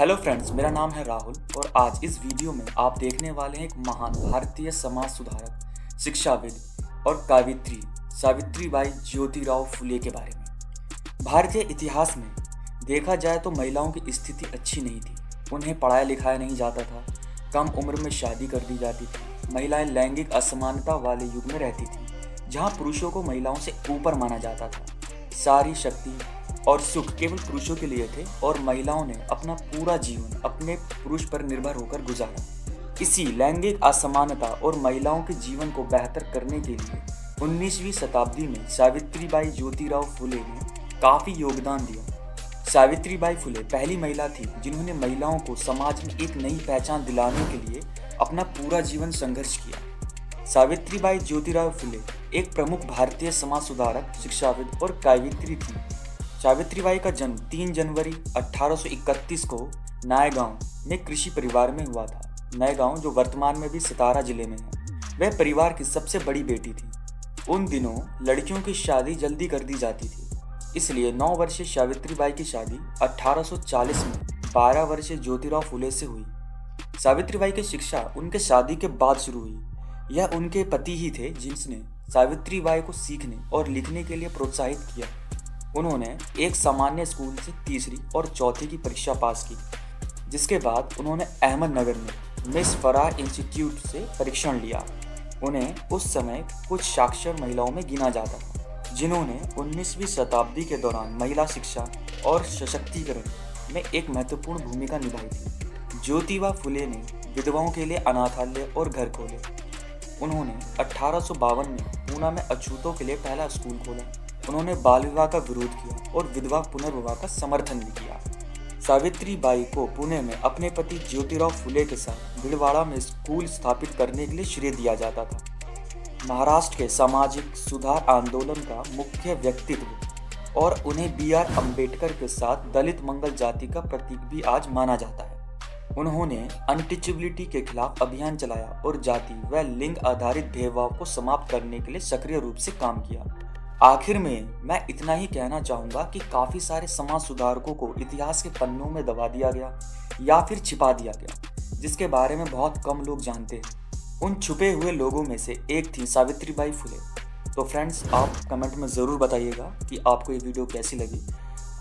Hello friends मेरा नाम है राहुल और आज इस वीडियो में आप देखने वाले हैं एक महान भारतीय समाज सुधारक, शिक्षाविद और कावित्री सावित्री बाई ज्योतिराव फुले के बारे में। भारतीय इतिहास में देखा जाए तो महिलाओं की स्थिति अच्छी नहीं थी। उन्हें पढ़ाया लिखाया नहीं जाता था, कम उम्र में शादी कर दी जाती थी। महिलाएँ लैंगिक असमानता वाले युग में रहती थी, जहाँ पुरुषों को महिलाओं से ऊपर माना जाता था। सारी शक्ति और सुख केवल पुरुषों के लिए थे और महिलाओं ने अपना पूरा जीवन अपने पुरुष पर निर्भर होकर गुजारा। इसी लैंगिक असमानता और महिलाओं के जीवन को बेहतर करने के लिए 19वीं शताब्दी में सावित्री बाई ज्योतिराव फुले ने काफ़ी योगदान दिया। सावित्री बाई फुले पहली महिला थी जिन्होंने महिलाओं को समाज में एक नई पहचान दिलाने के लिए अपना पूरा जीवन संघर्ष किया। सावित्री बाई ज्योतिराव फुले एक प्रमुख भारतीय समाज सुधारक, शिक्षाविद और काव्यत्री थी। सावित्रीबाई का जन्म 3 जनवरी 1831 को नए गाँव में कृषि परिवार में हुआ था। नए जो वर्तमान में भी सितारा ज़िले में है, वह परिवार की सबसे बड़ी बेटी थी। उन दिनों लड़कियों की शादी जल्दी कर दी जाती थी। इसलिए 9 वर्षीय सावित्री बाई की शादी 1840 में 12 वर्षीय ज्योतिराव फुले से हुई। सावित्री बाई की शिक्षा उनके शादी के बाद शुरू हुई। यह उनके पति ही थे जिसने सावित्री बाई को सीखने और लिखने के लिए प्रोत्साहित किया। उन्होंने एक सामान्य स्कूल से तीसरी और चौथी की परीक्षा पास की, जिसके बाद उन्होंने अहमदनगर में मिस फरार इंस्टीट्यूट से परीक्षण लिया। उन्हें उस समय कुछ साक्षर महिलाओं में गिना जाता था, जिन्होंने 19वीं शताब्दी के दौरान महिला शिक्षा और सशक्तिकरण में एक महत्वपूर्ण भूमिका निभाई थी। ज्योतिबा फुले ने विधवाओं के लिए अनाथालय और घर खोले। उन्होंने अठारह सौ बावन में पूना में अछूतों के लिए पहला स्कूल खोला। उन्होंने बाल विवाह का विरोध किया और विधवा पुनर्विवाह का समर्थन भी किया। सावित्री बाई को पुणे में अपने पति ज्योतिराव फुले के साथ भिड़वाड़ा में स्कूल स्थापित करने के लिए श्रेय दिया जाता था। महाराष्ट्र के सामाजिक सुधार आंदोलन का मुख्य व्यक्तित्व और उन्हें बी आर अंबेडकर के साथ दलित मंगल जाति का प्रतीक भी आज माना जाता है। उन्होंने अनटिचेबिलिटी के खिलाफ अभियान चलाया और जाति व लिंग आधारित भेदभाव को समाप्त करने के लिए सक्रिय रूप से काम किया। आखिर में मैं इतना ही कहना चाहूँगा कि काफ़ी सारे समाज सुधारकों को इतिहास के पन्नों में दबा दिया गया या फिर छिपा दिया गया, जिसके बारे में बहुत कम लोग जानते हैं। उन छुपे हुए लोगों में से एक थी सावित्री बाई फुले। तो फ्रेंड्स, आप कमेंट में ज़रूर बताइएगा कि आपको ये वीडियो कैसी लगी।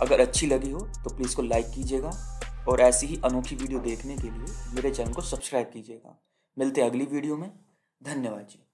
अगर अच्छी लगी हो तो प्लीज़ को लाइक कीजिएगा और ऐसी ही अनोखी वीडियो देखने के लिए मेरे चैनल को सब्सक्राइब कीजिएगा। मिलते हैं अगली वीडियो में। धन्यवाद जी।